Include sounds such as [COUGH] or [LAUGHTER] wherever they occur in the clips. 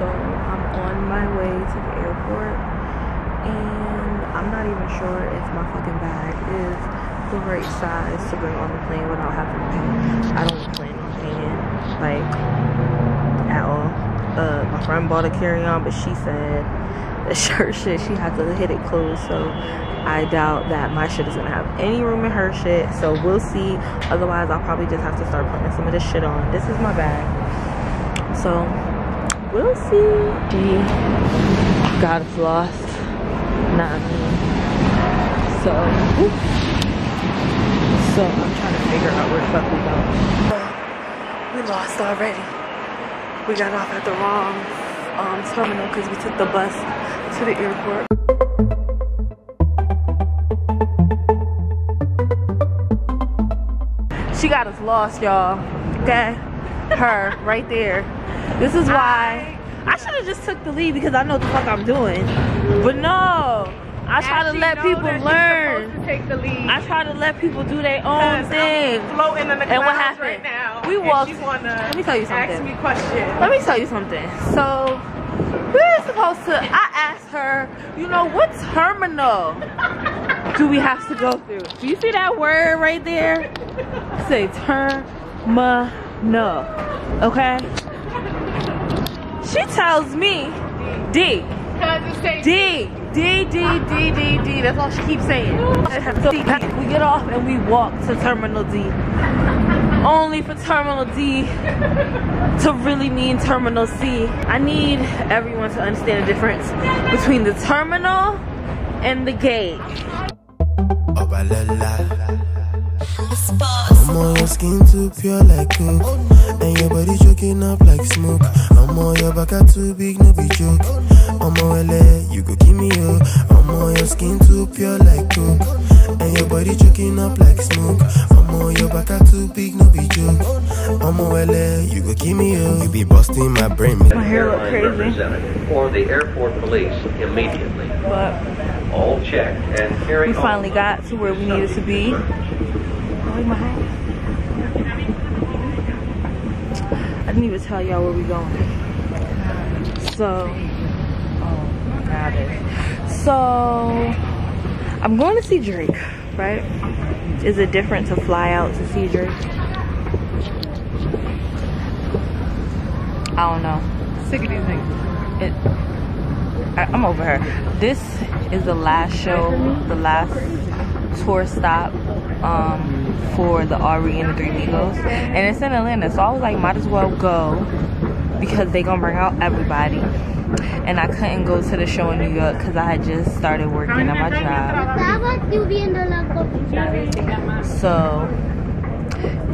So I'm on my way to the airport and I'm not even sure if my fucking bag is the right size to bring on the plane without having to pay. I don't plan on paying like at all. Uh, my friend bought a carry-on, but she said the [LAUGHS] shirt shit she had to hit it closed. So I doubt that my shit is gonna have any room in her shit. So we'll see. Otherwise, I'll probably just have to start putting some of this shit on. This is my bag. So we'll see. She got us lost. Not me. So, so I'm trying to figure out where the fuck we go. We lost already. We got off at the wrong um, terminal because we took the bus to the airport. She got us lost, y'all. Okay? Her, right there. This is why I should have just took the lead because I know what the fuck I'm doing. But no. I try to let people learn. To take the lead. I try to let people do their own thing. I'm floating in the And what happened? right now. We walked- Let me tell you Ask something. me questions. Let me tell you something. So we're supposed to. I asked her, you know, what terminal do we have to go through? Do you see that word right there? Say terminal. Okay. She tells me D. Cause it say D. D, D, D, D, D. That's all she keeps saying. [LAUGHS] So we get off and we walk to Terminal D. Only for Terminal D to really mean Terminal C. I need everyone to understand the difference between the terminal and the gate. Oh. I'm on your skin too pure like coke. And your body choking up like smoke. I'm on your back are too big, no be joke. I'm on LA, you go give me yo. I'm on your skin too pure like coke. And your body choking up like smoke. I'm on your back are too big, no be joke. I'm on LA, you go give me yo. You be busting my brain. My hair look crazy. representative or the airport police immediately. But All checked and carry we on. finally got to where we needed to be. My hat. I didn't even tell y'all where we going. So, oh my god. So, I'm going to see Drake, right? Is it different to fly out to see Drake? I don't know. sick of these niggas. It, I, I'm over her. This is the last show, the last tour stop um, for the Aubrey and the Three Migos, and it's in Atlanta. So I was like, might as well go because they gonna bring out everybody. And I couldn't go to the show in New York because I had just started working at my job. So,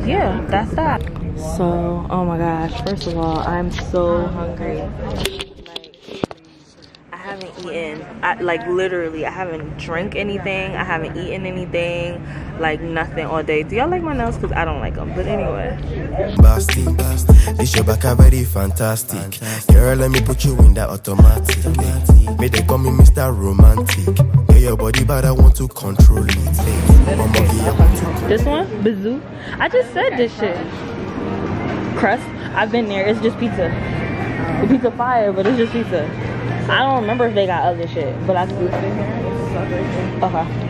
yeah, that's that. So, oh my gosh, first of all, I'm so hungry. Like, eaten, I, like literally, I haven't drank anything, I haven't eaten anything, like nothing all day. Do y'all like my nails? Because I don't like them. But anyway, Basti, this your back are very fantastic. Girl, let me put you in that automatic. eh. May they call me Mr. Romantic. Yeah, your body, but I want to control it. Mama, yeah, I want to this one, Bazoo. I just said this shit. Crust, I've been there. It's just pizza. The pizza fire, but it's just pizza. I don't remember if they got other shit, but I. Okay.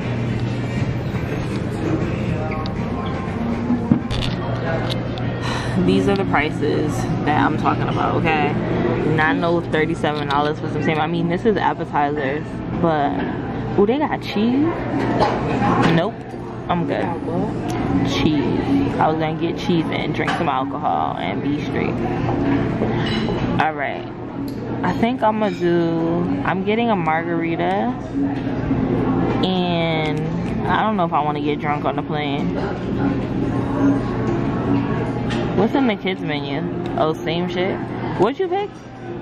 [SIGHS] These are the prices that I'm talking about, okay? Not no $37 for some same. I mean, this is appetizers, but oh, they got cheese. Nope, I'm good. Cheese. I was gonna get cheese and drink some alcohol and be straight. All right. I think I'm gonna do. I'm getting a margarita, and I don't know if I want to get drunk on the plane. What's in the kids menu? Oh, same shit. What'd you pick?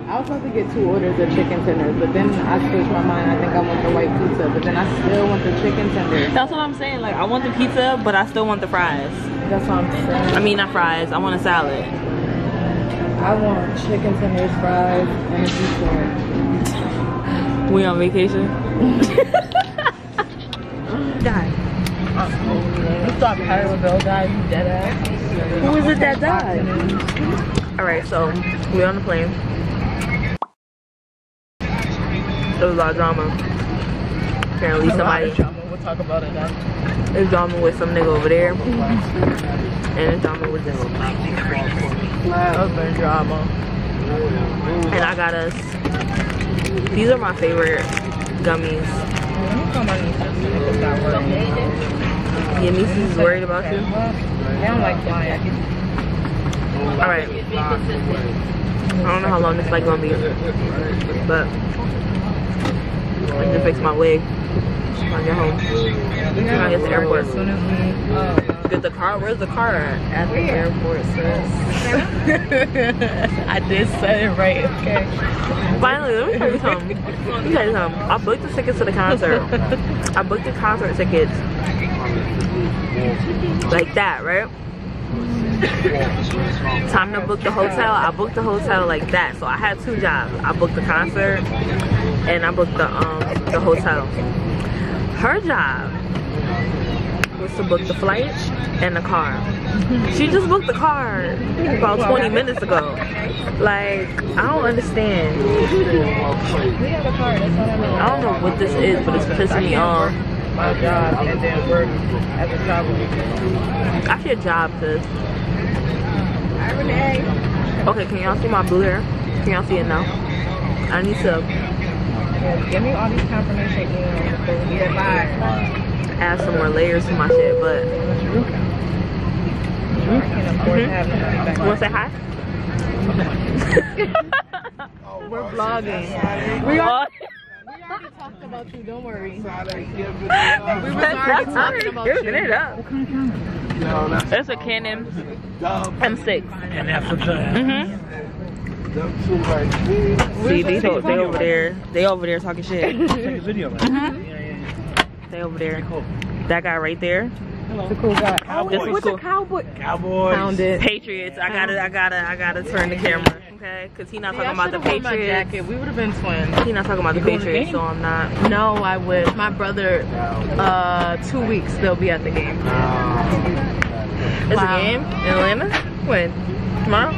I was supposed to get two orders of chicken tenders, but then I switched my mind. I think I want the white pizza, but then I still want the chicken tenders. That's what I'm saying. Like, I want the pizza, but I still want the fries. That's what I'm saying. I mean, not fries. I want a salad. I want chicken tenders, fries, and a pizza. We on vacation. [LAUGHS] Die. You thought Tyler Bell died? You dead ass. Who is it that died? All right, so we're on the plane. There was a lot of drama. Apparently A lot of somebody drama. We'll talk about it after. there's drama with some nigga over there. And there's drama with this. Husband drama. And I got us. These are my favorite gummies. My. Your niece is worried about you. They don't like flying. Alright. I don't know how long this like gonna be. But I need to fix my wig when I get home. We I get to the airport. As soon as we Get the car. Where's the car at? at the airport, sis. [LAUGHS] I did say it right, okay? Finally, let me tell you something. Let me tell you something. I booked the tickets to the concert. [LAUGHS] I booked the concert tickets like that, right? Time to book the hotel. I booked the hotel like that. So I had two jobs. I booked the concert and I booked the um the hotel. Her job was to book the flight and the car. She just booked the car about 20 minutes ago. Like, I don't understand. I don't know what this is, but it's pissing me off. My job and then work as a travel. I should job this. Okay, can y'all see my blue hair? Can y'all see it now? I need to give me all these confirmation emails before we get by. Add some more layers to my shit, but I can't afford to have nobody back. you wanna say hi? [LAUGHS] We're vlogging. We are. We already talked about you, don't worry. [LAUGHS] we That's already giving it up. It's a Canon M6. And that's what's up. Mhm. See, they, they over there. They over there talking shit. Take a video, man. Yeah, yeah, yeah. Over there. That guy right there. It's a cool guy. This was cool. cowboy? Cowboys. Found it. Patriots. I gotta, I gotta, I gotta turn the camera, okay? Cause he not See, I talking about the should've worn my Patriots. jacket. We would have been twins. He not talking about the You the Patriots, game? so I'm not. No, I wish. My brother, uh, two weeks they'll be at the game. It's Wow. a game in Atlanta. When? Tomorrow?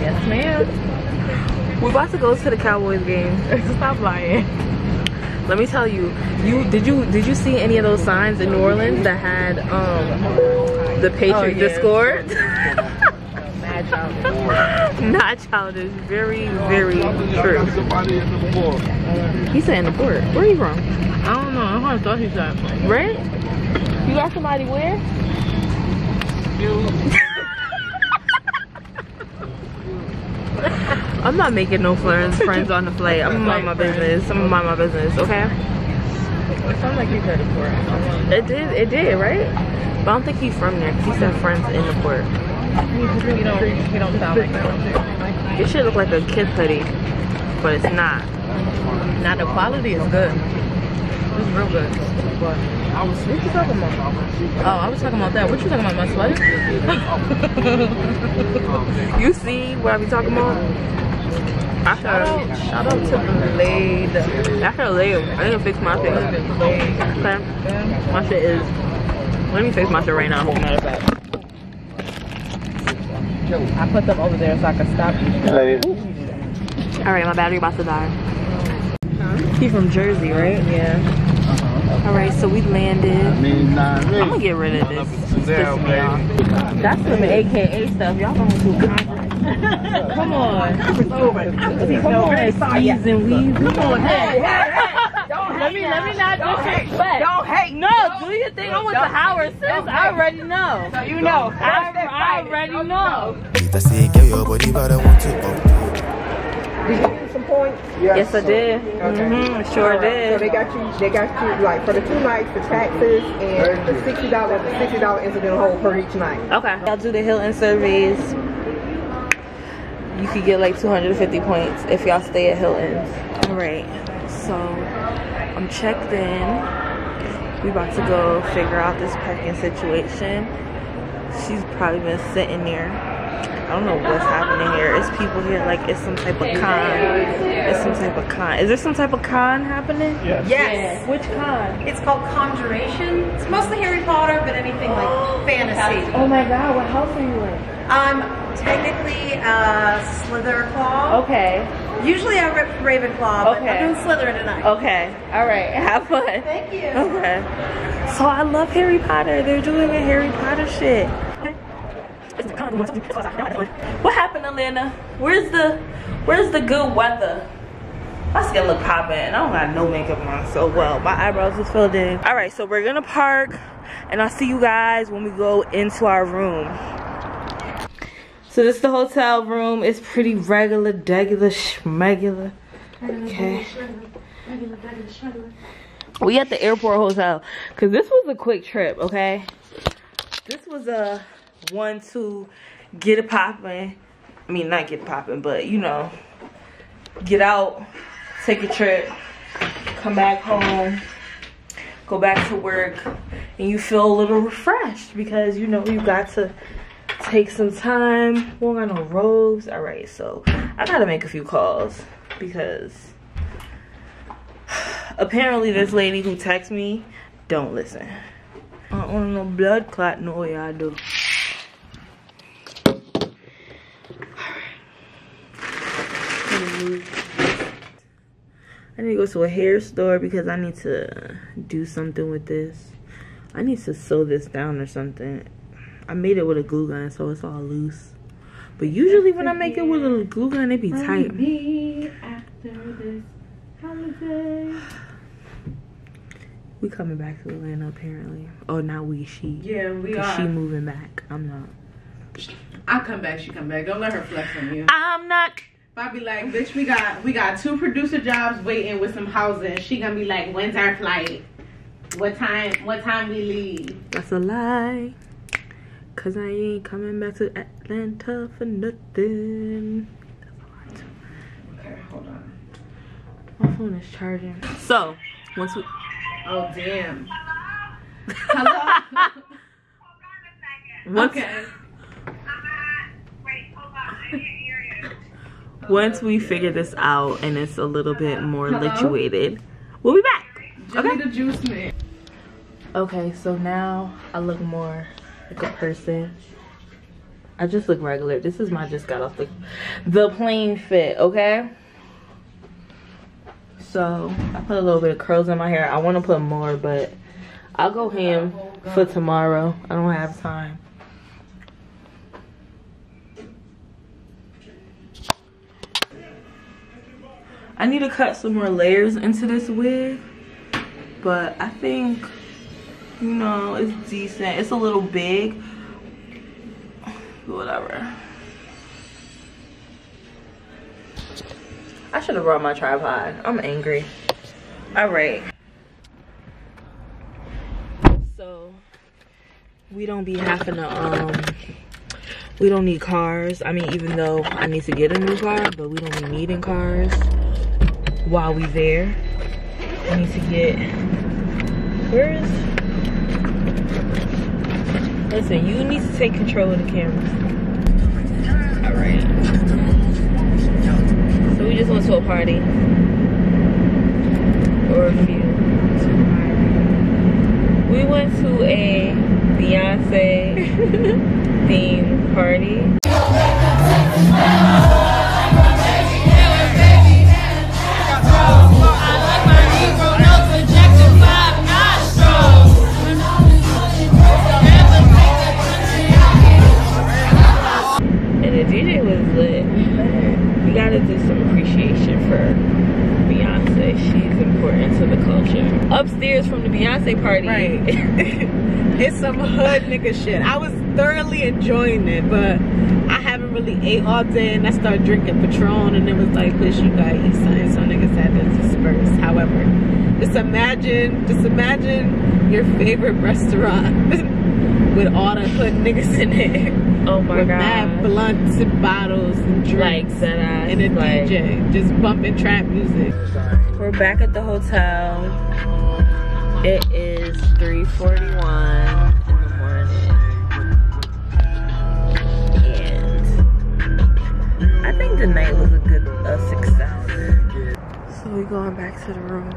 Yes, ma'am. We're about to go to the Cowboys game. [LAUGHS] Stop lying. Let me tell you, you did you did you see any of those signs in New Orleans that had um the Patriots the yeah. score? [LAUGHS] Mad child. Not childish, very very true. He said in the port. Where are you from? I don't know. I thought he said. Right? You got somebody where? [LAUGHS] I'm not making no friends friends on the flight. I'm gonna mind my business. I'm gonna mind my business, okay? It sounds like he said it for it. It did, it did, right? But I don't think he's from there 'cause he said friends in the port. He don't. He don't sound like that. It should look like a kid hoodie, but it's not. Now the quality is good. It's real good. But I was. What you talking about? Oh, I was talking about that. What you talking about, my sweater? [LAUGHS] [LAUGHS] You see what I be talking about? I Shout out, shout out to Blade. I should leave. I need to fix my shit. Okay? My shit is. Let me fix my shit right now. Matter of fact. I put them over there so I can stop you. All right, my battery about to die. He from Jersey, right? Yeah. All right, so we landed. I'm gonna get rid of this. It's pissing me off. That's some AKA stuff. Y'all going to conference. Come on. Come on, season weave. Come on. Hey, hey, hey. Let me, let me not disrespect. Don't hate. No, do you think I went to Howard sis? I already know. So you know. I, I already know. I say, girl, your body, but I want to up. Yes, I did. Mm-hmm, sure did. So they got you, they got you like for the two nights, the taxes and the sixty dollar, sixty dollar incidental hold per each night. Okay. Y'all do the Hilton surveys. You could get like 250 points if y'all stay at Hilton's. All right. So I'm checked in. We about to go figure out this parking situation. She's probably been sitting there. I don't know what's happening here. It's people here like it's some type of con. It's some type of con. Is there some type of con happening? Yes. Yes. Which con? It's called Conjuration. It's mostly Harry Potter, but anything like oh, fantasy. Oh my god, what house are you in? I'm technically a Slytherclaw. Okay. Usually I rip Ravenclaw, but Okay. I'm doing Slytherin tonight. Okay. All right. [LAUGHS] Have fun. Thank you. Okay. So I love Harry Potter. They're doing a Harry Potter shit. What happened, Atlanta? Where's the Where's the good weather? My skin look popping. And I don't got no makeup on, so well. My eyebrows is filled in. All right, so we're gonna park, and I'll see you guys when we go into our room. So this is the hotel room. It's pretty regular, degular, schmegular. Okay. We at the airport hotel because this was a quick trip. Okay, this was a one two get it popping. I mean, not get popping, but you know, get out, take a trip, come back home, go back to work, and you feel a little refreshed because you know you got to take some time. We don't got no robes. All right, so I gotta make a few calls because [SIGHS] apparently this lady who texted me don't listen. I don't want no blood clot. No, yeah, I do. I need to go to a hair store because I need to do something with this. I need to sew this down or something. I made it with a glue gun, so it's all loose. But usually when I make it with a glue gun, it be tight. We coming back to Atlanta apparently. Oh, not we, she. Yeah, we 'Cause She moving back. I'm not. I come back, she come back. Don't let her flex on you. I'm not. I be like, bitch, we got we got two producer jobs waiting with some housing. She gonna be like, when's our flight? What time? What time we leave? That's a lie. Cause I ain't coming back to Atlanta for nothing. Okay, hold on. My phone is charging. So, once we. Oh damn. Hello. Once, [LAUGHS] okay. once we figure this out and it's a little bit more Hello? lituated, we'll be back. Give me the juice man. Okay, so now I look more like a person. I just look regular. This is my just got off the the plane fit, okay? So I put a little bit of curls in my hair. I want to put more, but I'll go ham for tomorrow. I don't have time. I need to cut some more layers into this wig, but I think you know, it's decent. It's a little big. Whatever. I should have brought my tripod. I'm angry. Alright. So we don't be having to um we don't need cars. I mean even though I need to get a new car, but we don't be needing cars while we there. I need to get where is Listen, you need to take control of the camera. Alright. So we just went to a party. Or a few. We went to a Beyonce [LAUGHS] themed party. Beyonce party. Right. [LAUGHS] it's some hood nigga shit. I was thoroughly enjoying it, but I haven't really ate all day and I started drinking Patron and it was like, bitch, you gotta eat something. So niggas had to disperse. However, just imagine, just imagine your favorite restaurant [LAUGHS] with all the hood niggas in it. oh my with god. mad blunts and bottles and like drinks that ass. and a like, DJ just bumping trap music. We're back at the hotel. It is 3:41 in the morning, and I think the night was a good a success. So we going back to the room.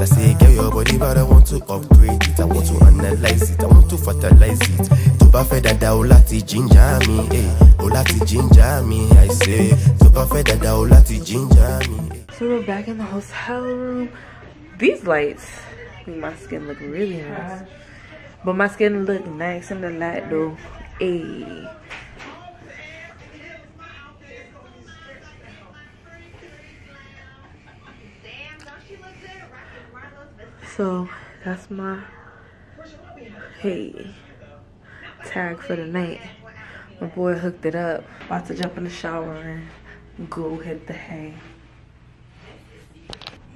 I say, girl, your body, but I want to upgrade it. I want to analyze it. I want to fertilize it. To buffet that, that olati ginger me, eh? Olati ginger me, I say. To bá fẹ́ dada o láti ginger mi. So we're back in the hotel room. These lights make my skin look really nice. But my skin look nice in the light though. Ayy. So that's my hey tag for the night. My boy hooked it up. About to jump in the shower and go hit the hay.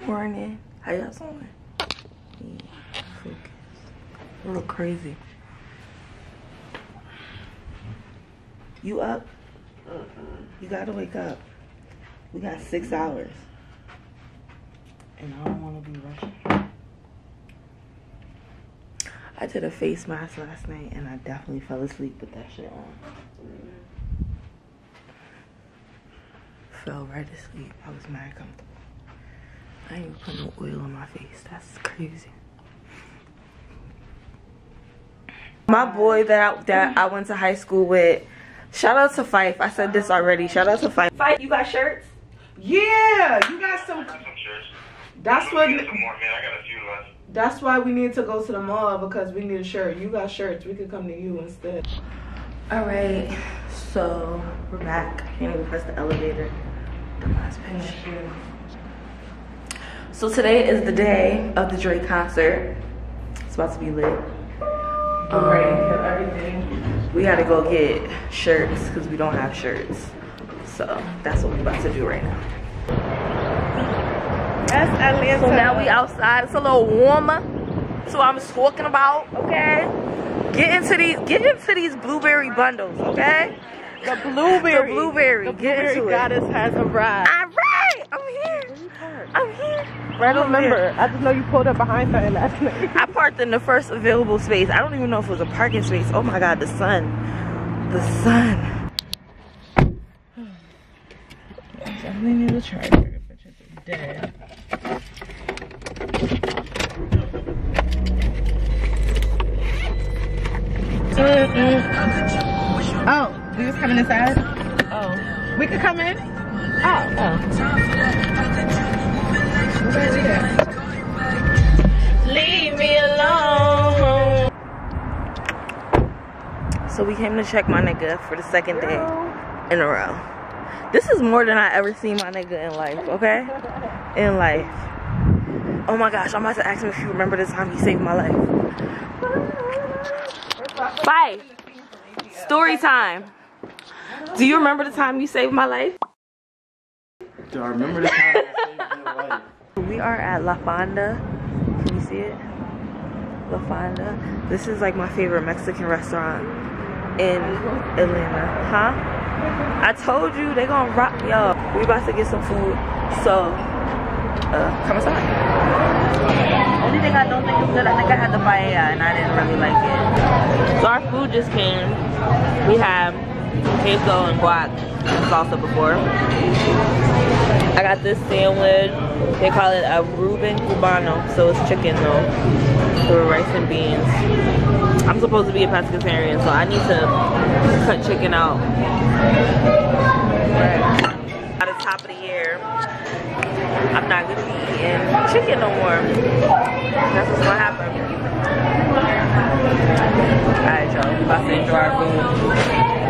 Morning. How y'all doing? A little crazy. You up? Mm-hmm. You gotta wake up. We got six hours. And I don't wanna be rushing. I did a face mask last night and I definitely fell asleep with that shit on. Fell right asleep. I was mad comfortable. I ain't even put no oil on my face. That's crazy. My boy that I, that I went to high school with, shout out to Fife. I said this already. Shout out to Fife. Fife, you got shirts? Yeah, you got some. That's what. Some more, man. I got a few left. That's why we need to go to the mall because we need a shirt. You got shirts. We could come to you instead. All right, so we're back. I can't even press the elevator. Dumbass oh, bitch. So today is the day of the Drake concert. It's about to be lit. Um, everything. we gotta go get shirts because we don't have shirts. So that's what we're about to do right now. That's Atlanta. So now we outside. It's a little warmer. So I'm talking about, okay? Get into these get into these blueberry bundles, okay? The blueberry. The blueberry. The Get blueberry into it. goddess has arrived. Alright! I'm here. I'm here. I don't remember. I just know you pulled up behind something last night. I parked in the first available space. I don't even know if it was a parking space. Oh my god, the sun. The sun. Definitely need a charger. Bitch is dead. Oh, we was coming inside? Oh. We could come in? Oh, oh. Leave me alone. So we came to check my nigga for the second day in a row. This is more than I ever seen my nigga in life, okay? In life. Oh my gosh, I'm about to ask him if you remember the time he saved my life. Bye. Story time. Do you remember the time you saved my life? Do I remember the time I saved your life? We are at La Fonda. Can you see it? La Fonda. This is like my favorite Mexican restaurant in Atlanta. Huh? I told you they gonna rock y'all. We about to get some food. So, uh, come inside. Only thing I don't think is good, I think I had the paella and I didn't really like it. So our food just came. We have queso and guac and salsa before. I got this sandwich. They call it a Reuben Cubano, so it's chicken though, with rice and beans. I'm supposed to be a pescatarian, so I need to cut chicken out. At the top of the year, I'm not gonna be eating chicken no more. That's what's gonna happen. Alright, y'all, about to enjoy our food.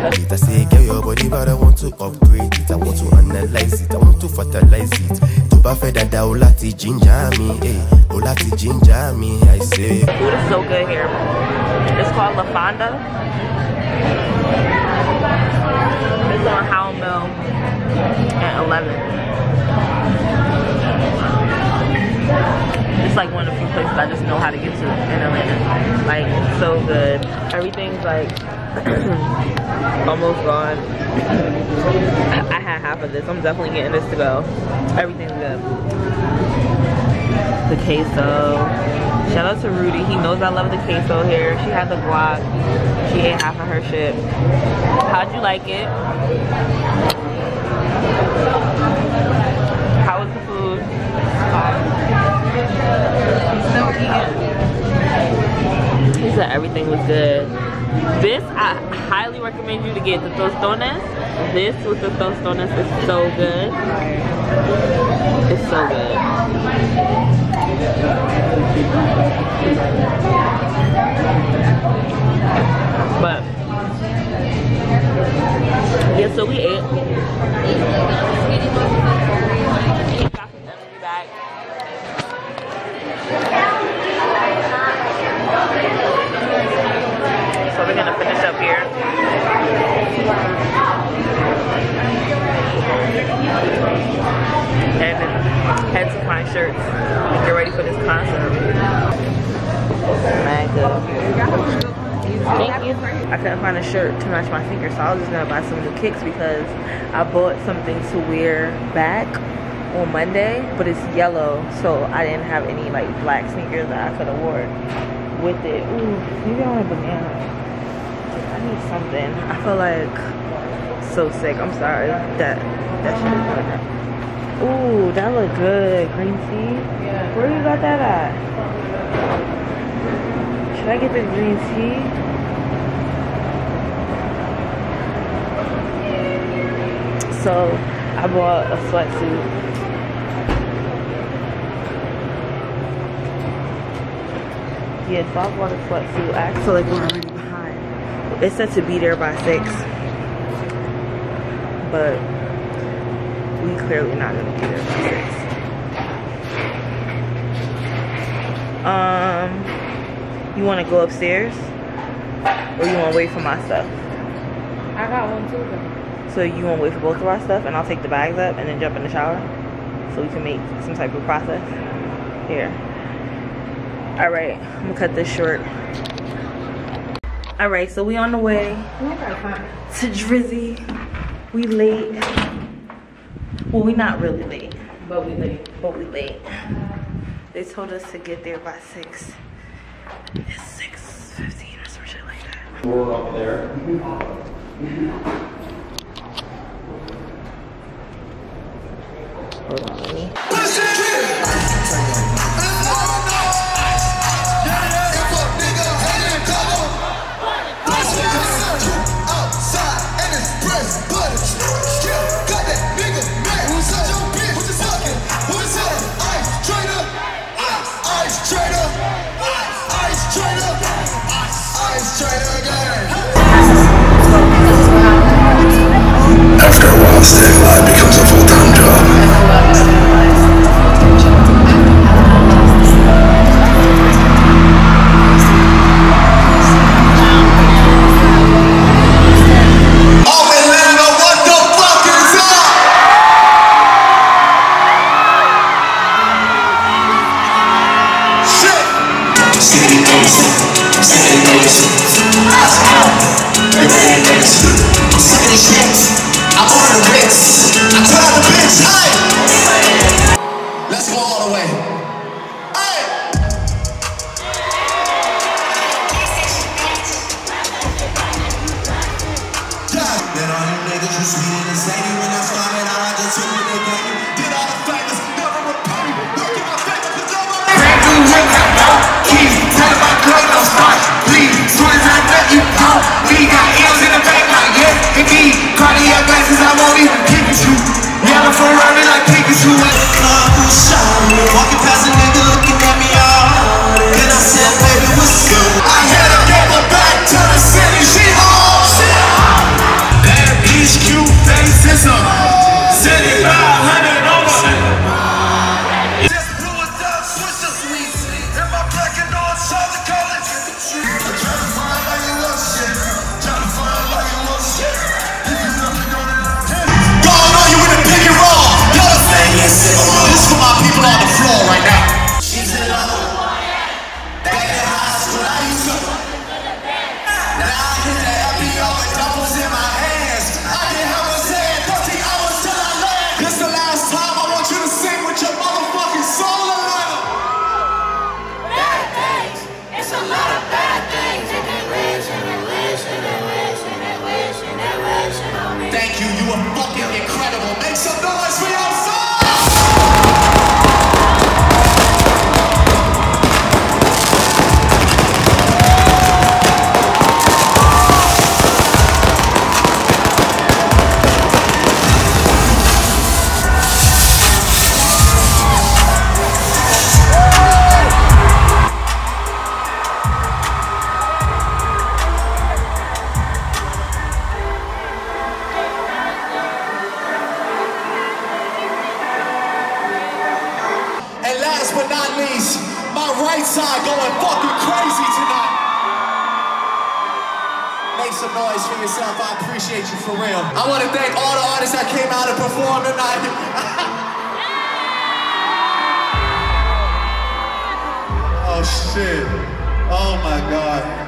Later say, girl, your body, but I want to upgrade it. I want to analyze it. I want to fertilize it. To bá fẹ́ dada o láti ginger mi, eh? O láti ginger mi, I say. Food is so good here. It's called La Fonda. It's on Howell Mill at 11. It's like one of the few places I just know how to get to in Atlanta. Like, so good. Everything's like Hmm. almost gone. I had half of this. I'm definitely getting this to go. Everything's good. The queso. Shout out to Rudy. He knows I love the queso here. She had the guac. She ate half of her shit. How'd you like it? How was the food? He said everything was good. This, I highly recommend you to get the tostones This with the tostones is so good. It's so good. But yeah, so we ate. A shirt to match my fingers, so I was just gonna buy some new kicks because I bought something to wear back on Monday, but it's yellow, so I didn't have any like black sneakers that I could have wore with it. Ooh, maybe I want a banana. I need something. I feel like so sick. I'm sorry. That that shit is good. Ooh, that look good. Green tea. Where you got that at? Should I get the green tea? So I bought a sweatsuit. Yeah, so I bought a sweatsuit. I feel like we're already behind. It said to be there by six. But we clearly not gonna be there by six. Um you wanna go upstairs? Or you wanna wait for my stuff? I got one too though. So you want to wait for both of our stuff, and I'll take the bags up and then jump in the shower, so we can make some type of process. Here. All right, I'm gonna cut this short. All right, so we on the way to Drizzy. We late. Well, we not really late, But we late. but we late. They told us to get there by six. It's six fifteen or some shit like that. We're up there. Hold on,